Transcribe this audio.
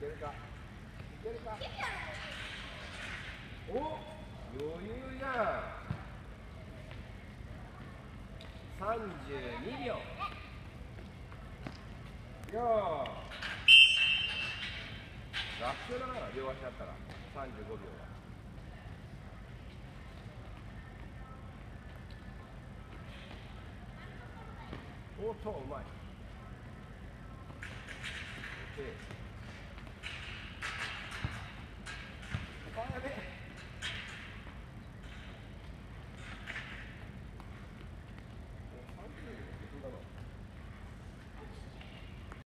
けるかいけるか？お余裕じゃん32秒。よー。楽勝だな両足だ。ったら。35秒。はおっとうまい。